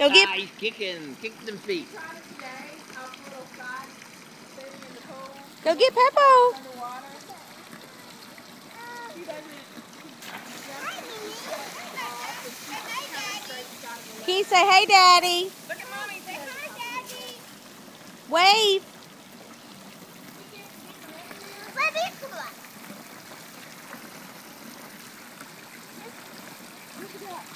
Go get. Ah, he's kicking. Kick them feet. Go get Peppo. Can you say, hey, Daddy? Look at Mommy. Say hi, Daddy. Wave. Look at that.